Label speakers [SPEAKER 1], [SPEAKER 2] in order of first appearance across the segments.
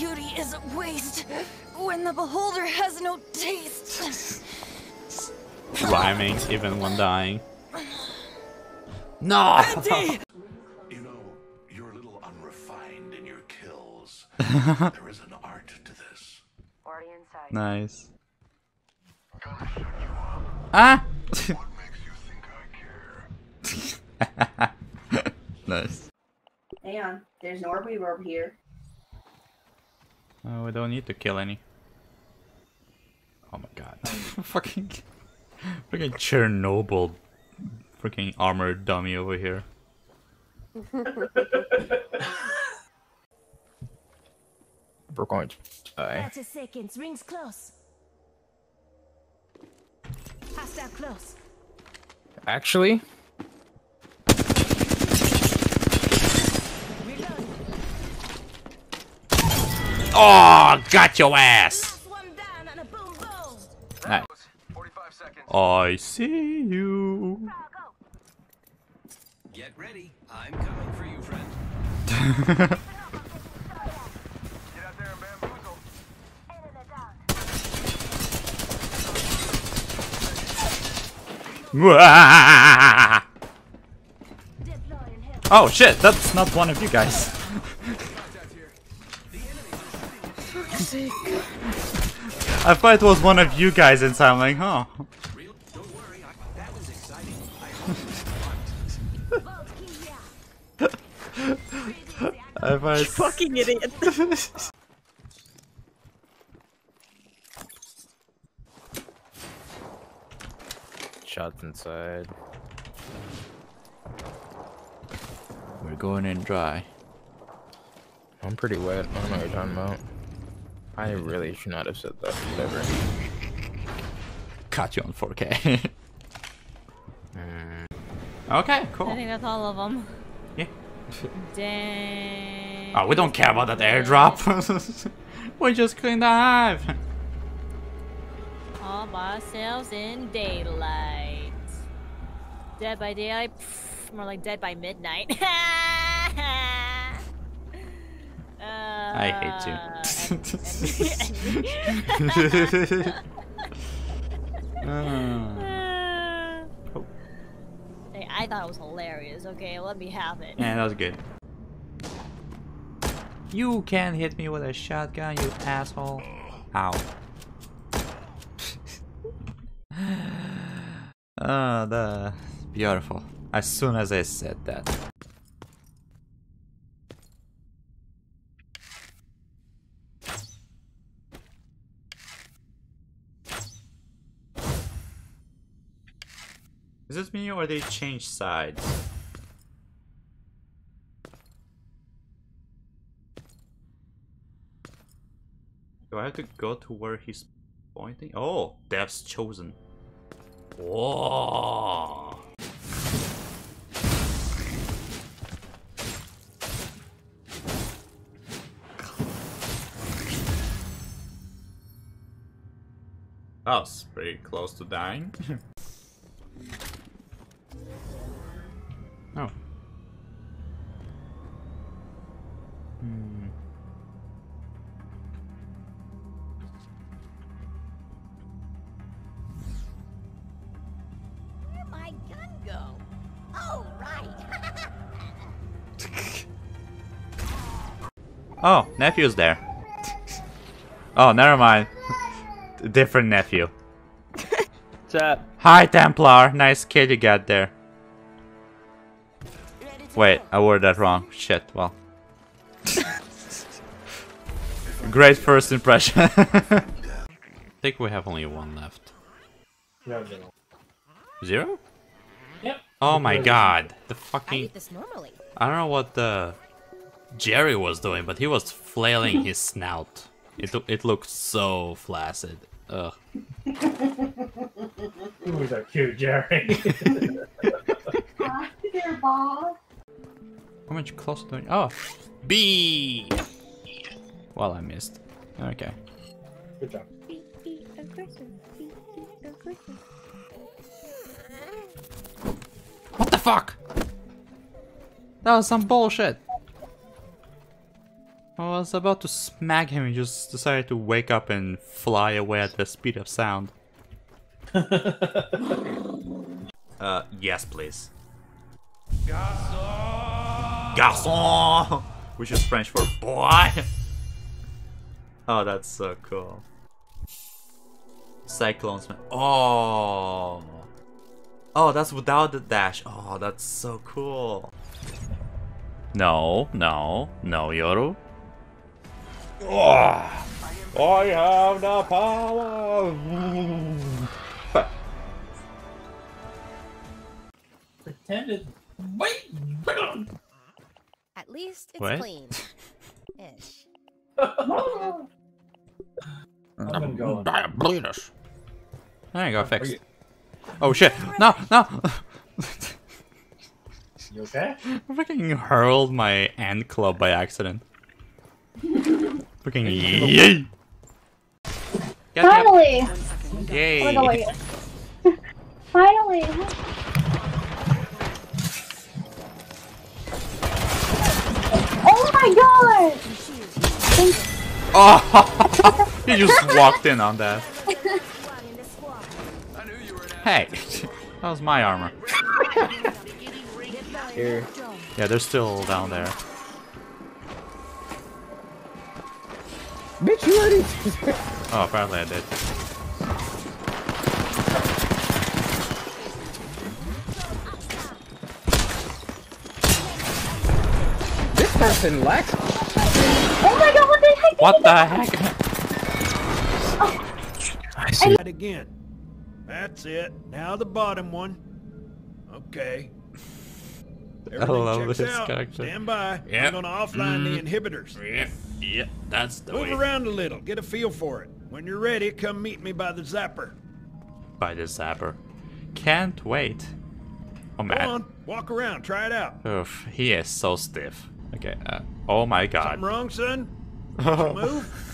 [SPEAKER 1] beauty is a waste when the beholder has no taste.
[SPEAKER 2] Rhyming even when dying. No!
[SPEAKER 3] You know, you're a little unrefined in your kills. there is an art to this.
[SPEAKER 4] Already inside.
[SPEAKER 2] nice. Ah! nice.
[SPEAKER 5] Hang on. There's an orb over here.
[SPEAKER 2] Oh, we don't need to kill any. Oh my god. fucking. Freaking Chernobyl. Freaking armored dummy over here.
[SPEAKER 6] We're going to die.
[SPEAKER 1] Thirty seconds. Rings close. Hostile close.
[SPEAKER 6] Actually,
[SPEAKER 2] Oh, got your ass!
[SPEAKER 1] Last one down and a boom boom.
[SPEAKER 2] Nice. I see you.
[SPEAKER 7] Get ready. I'm coming for you, friend.
[SPEAKER 1] Deploying help.
[SPEAKER 2] Oh shit, that's not one of you guys. I thought it was one of you guys inside. I'm like, huh.
[SPEAKER 7] Don't worry. I, that was exciting.
[SPEAKER 1] Vault key here.
[SPEAKER 2] I thought it's-
[SPEAKER 5] Fucking idiot.
[SPEAKER 6] shots inside.
[SPEAKER 2] We're going in dry.
[SPEAKER 6] I'm pretty wet. I don't know what you're talking about. I really should not have said that. Whatever.
[SPEAKER 2] Caught you on 4K. Uh,
[SPEAKER 8] okay,
[SPEAKER 2] cool.
[SPEAKER 8] I think that's all of them.
[SPEAKER 2] Yeah.
[SPEAKER 8] Dang.
[SPEAKER 2] Oh, we don't care about that airdrop. we just cleaned the hive.
[SPEAKER 8] All by ourselves in daylight. Dead by daylight? Pff, more like dead by midnight.
[SPEAKER 2] I hate you.
[SPEAKER 8] Uh, Hey, I thought it was hilarious. Okay, let me have it.
[SPEAKER 2] yeah, that was good. You can't hit me with a shotgun, you asshole. Ow. Ah, the beautiful. As soon as I said that. Is this me or they changed sides? Do I have to go to where he's pointing? Oh, Death's chosen. Whoa. That was pretty close to dying.
[SPEAKER 1] my gun go? Oh, right.
[SPEAKER 2] Oh, nephew's there. oh, never mind. Different nephew.
[SPEAKER 6] What's up?
[SPEAKER 2] Hi, Templar. Nice kid you got there. Wait, I worded that wrong. Shit, well. Great first impression. I think we have only one left. Zero?
[SPEAKER 9] Yep.
[SPEAKER 2] Oh my god. The
[SPEAKER 1] I
[SPEAKER 2] fucking...
[SPEAKER 1] eat this normally.
[SPEAKER 2] I don't know what the... Jerry was doing, but he was flailing his snout. It, it looked so flaccid. Ugh.
[SPEAKER 9] Ooh, so cute, Jerry.
[SPEAKER 5] Hi there, Bob.
[SPEAKER 2] How much closer do I... Oh! B! Well, I missed. Okay.
[SPEAKER 9] Good job.
[SPEAKER 2] What the fuck? That was some bullshit. I was about to smack him and just decided to wake up and fly away at the speed of sound. uh, yes, please. Garçon! Which is French for boy. oh, that's so cool. Cyclones. man- Oh. Oh, that's without the dash. Oh, that's so cool. No, no, no, Yoru. Oh, I have the power.
[SPEAKER 9] Pretended. Wait.
[SPEAKER 4] At least it's
[SPEAKER 2] What?
[SPEAKER 4] clean. Ish.
[SPEAKER 9] I've been going.
[SPEAKER 2] Diabetes. There you go, fixed.
[SPEAKER 9] You-
[SPEAKER 2] Oh shit! No, no!
[SPEAKER 9] You okay?
[SPEAKER 2] I freaking hurled my ant club by accident. freaking yay!
[SPEAKER 5] Finally!
[SPEAKER 2] Yay!
[SPEAKER 5] Oh, no. Finally! Oh my god!
[SPEAKER 2] Oh! he just walked in on that. Hey, that was my armor.
[SPEAKER 6] Here.
[SPEAKER 2] Yeah, they're still down there.
[SPEAKER 6] Bitch, you already.
[SPEAKER 2] Oh, apparently I did.
[SPEAKER 6] this person lacks.
[SPEAKER 5] Oh my god, what the heck?
[SPEAKER 2] What the heck? Oh.
[SPEAKER 7] I see that again. That's it. Now the bottom one. Okay. Everything
[SPEAKER 2] love
[SPEAKER 7] checks
[SPEAKER 2] this
[SPEAKER 7] out.
[SPEAKER 2] character.
[SPEAKER 7] Stand by.
[SPEAKER 2] Yep.
[SPEAKER 7] I'm gonna offline the
[SPEAKER 2] Mhm.
[SPEAKER 7] inhibitors.
[SPEAKER 2] Yep, yep, that's the
[SPEAKER 7] Move
[SPEAKER 2] way.
[SPEAKER 7] around a little. Get a feel for it. When you're ready, come meet me by the zapper.
[SPEAKER 2] By the zapper. Can't wait. Oh
[SPEAKER 7] Go
[SPEAKER 2] man.
[SPEAKER 7] on. Walk around. Try it out.
[SPEAKER 2] Oof, he is so stiff. Okay, uh, oh my god.
[SPEAKER 7] Something
[SPEAKER 2] god.
[SPEAKER 7] wrong, son? Move.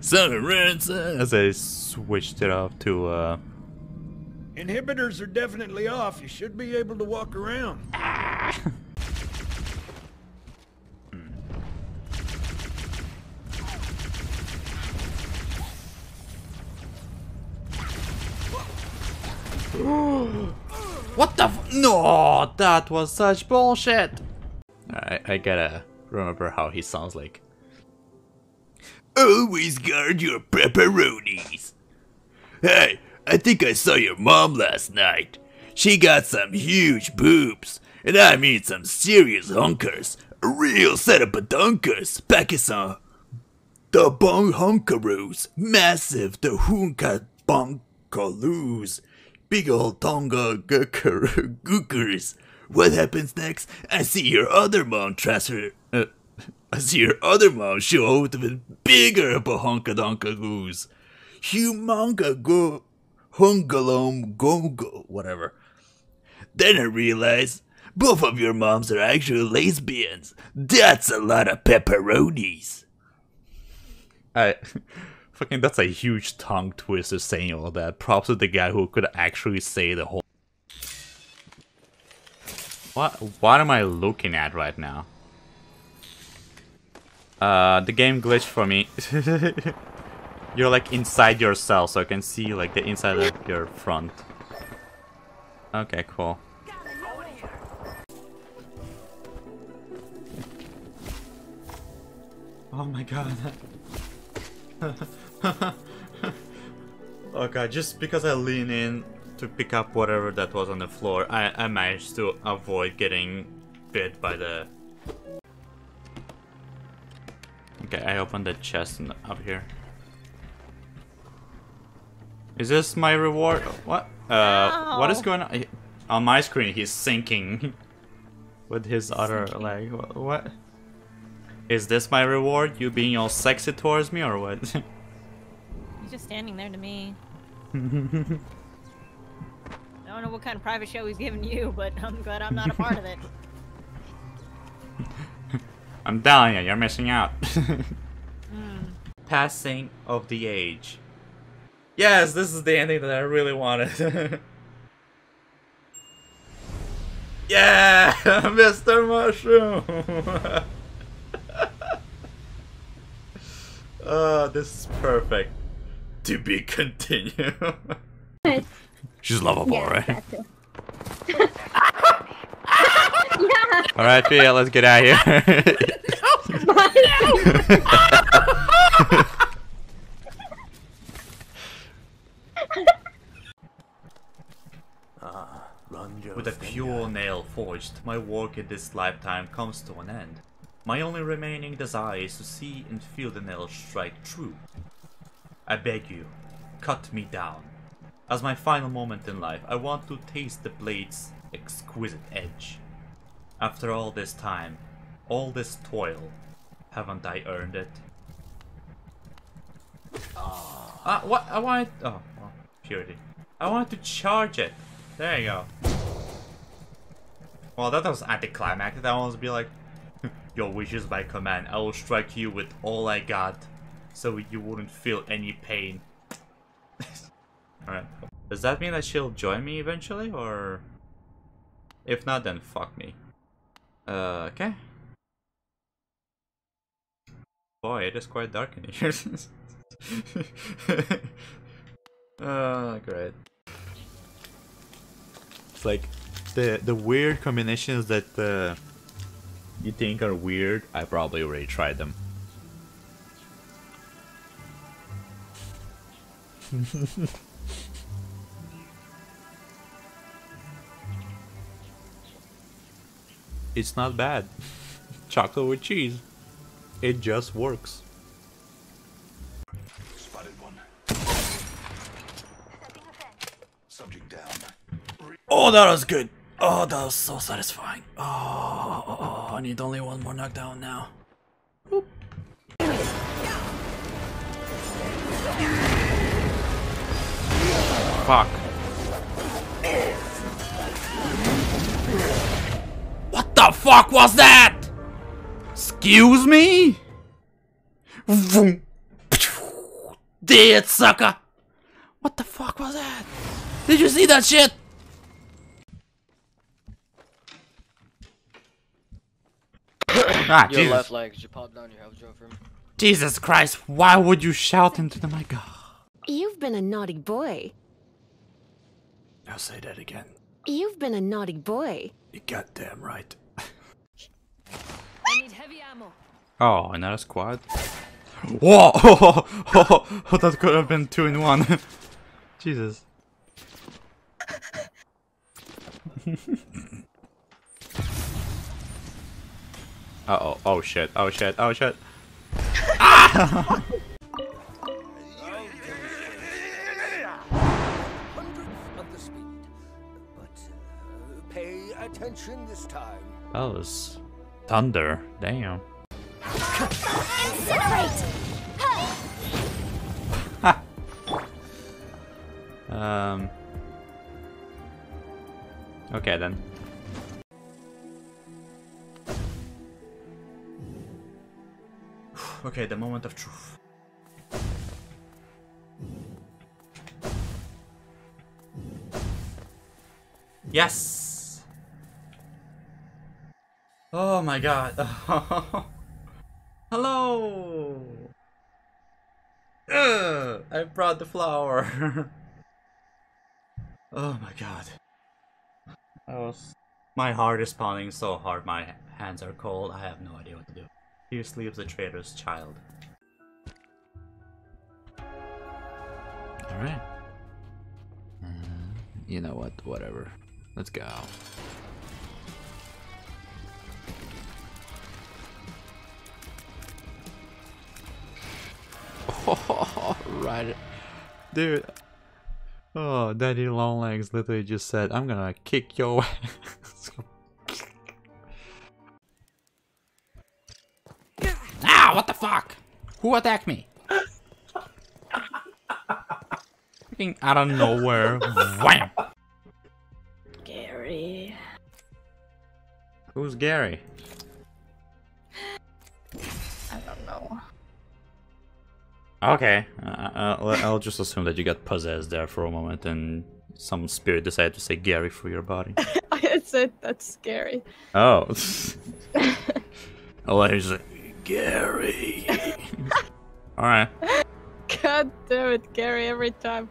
[SPEAKER 2] Something wrong, son. As I switched it off to, uh,
[SPEAKER 7] Inhibitors are definitely off. You should be able to walk around.
[SPEAKER 2] What the f- No, that was such bullshit. I, I gotta remember how he sounds like. Always guard your pepperonis. Hey, I think I saw your mom last night. She got some huge boobs, and I mean some serious hunkers. A real set of badunkers. Pakistan. The bong hunkaroos. Massive the hunka bonkaloos. Big old tonga gooker- gookers. What happens next? I see your other mom transfer. Uh, I see your other mom show out with bigger bahonka donka goos. Humonga go hungalom gongo whatever. Then I realize both of your moms are actually lesbians. That's a lot of pepperonis. I fucking that's a huge tongue twister saying all that. Props to the guy who could actually say the whole What what am I looking at right now? Uh the game glitched for me. You're like inside yourself so I can see like the inside of your front. Okay, cool. Oh my god. god, just because I lean in to pick up whatever that was on the floor, I, I managed to avoid getting bit by the... Okay, I opened the chest up here. Is this my reward? What? Uh, what is going on? On my screen, he's sinking with his other leg. What? Is this my reward? You being all sexy towards me or what?
[SPEAKER 8] He's just standing there to me. I don't know what kind of private show he's giving you, but I'm glad I'm not a part of it.
[SPEAKER 2] I'm telling you, you're missing out. Mm. Passing of the age. Yes, this is the ending that I really wanted. yeah, Mr. Mushroom! oh, this is perfect. To be continued. She's lovable,
[SPEAKER 5] yeah,
[SPEAKER 2] right? All right, Fia, let's get out of here. With a pure nail forged, my work in this lifetime comes to an end. My only remaining desire is to see and feel the nail strike true. I beg you, cut me down. As my final moment in life, I want to taste the blade's exquisite edge. After all this time, all this toil, haven't I earned it? Ah, what? I wanted. Oh, well, purity. I wanted to charge it. There you go. Well, that was anticlimactic. I wanted to be like, Your wish is my command. I will strike you with all I got, so you wouldn't feel any pain. Alright. Does that mean that she'll join me eventually, or... If not, then fuck me. Uh, okay. Boy, it is quite dark in here. uh, great. It's like the the weird combinations that uh, you think are weird. I probably already tried them. it's not bad. Chocolate with cheese. It just works.
[SPEAKER 3] Spotted one. Subject down.
[SPEAKER 2] Oh, that was good. Oh, that was so satisfying. Oh, oh, oh, I need only one more knockdown now. Boop. Fuck. Fuck was that? Excuse me? Vroom. Dead sucker. What the fuck was that? Did you see that shit? ah,
[SPEAKER 10] Your
[SPEAKER 2] Jesus.
[SPEAKER 10] left leg, you pop down your health drone for me.
[SPEAKER 2] Jesus Christ, why would you shout into the mic?
[SPEAKER 11] You've been a naughty boy.
[SPEAKER 2] I'll say that again.
[SPEAKER 11] You've been a naughty boy.
[SPEAKER 2] You goddamn right.
[SPEAKER 8] I need heavy ammo.
[SPEAKER 2] Oh, another squad? Whoa! Oh, oh, oh, that could have been two in one. Jesus. uh oh, oh shit, oh shit, oh shit. Ah!
[SPEAKER 12] of the speed. But uh, pay attention this time.
[SPEAKER 2] That was thunder, damn.
[SPEAKER 1] Incinerate!
[SPEAKER 2] Um. Okay then. okay, the moment of truth. Yes. Oh my god. Hello. Ugh, I brought the flower. oh my god. That was... My heart is pounding so hard, my hands are cold, I have no idea what to do. Here sleeps the traitor's child. Alright. Uh, you know what, whatever. Let's go. right. Dude. Oh, Daddy Longlegs literally just said, I'm gonna kick your ass. ah, what the fuck? Who attacked me? Freaking out of nowhere. Wham!
[SPEAKER 1] Gary.
[SPEAKER 2] Who's Gary? Okay, uh, I'll, I'll just assume that you got possessed there for a moment and some spirit decided to say Gary for your body.
[SPEAKER 13] I said that's scary.
[SPEAKER 2] Oh. he's like, Gary.
[SPEAKER 14] All right.
[SPEAKER 13] God damn it, Gary, every time.